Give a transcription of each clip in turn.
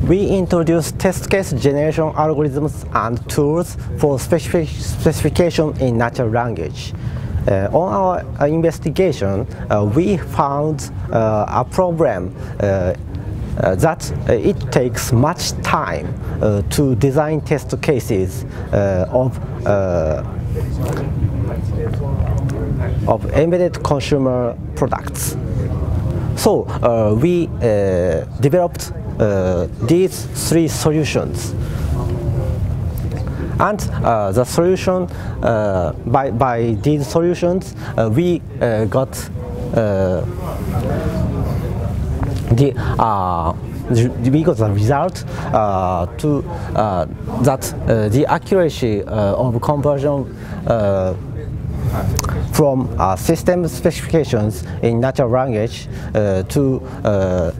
we introduced test case generation algorithms and tools for specific specification in natural language. Uh, on our uh, investigation, uh, we found uh, a problem uh, uh, that it takes much time to design test cases of of embedded consumer products. So we developed uh, these three solutions. And uh, the solution, uh, by, by these solutions, uh, we got the we got the result uh, to uh, that uh, the accuracy of conversion from uh, system specifications in natural language uh, to uh,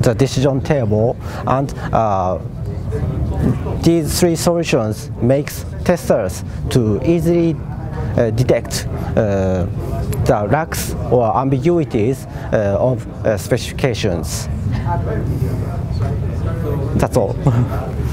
the decision table and uh, these three solutions makes testers to easily uh, detect uh, the lacks or ambiguities of specifications. That's all.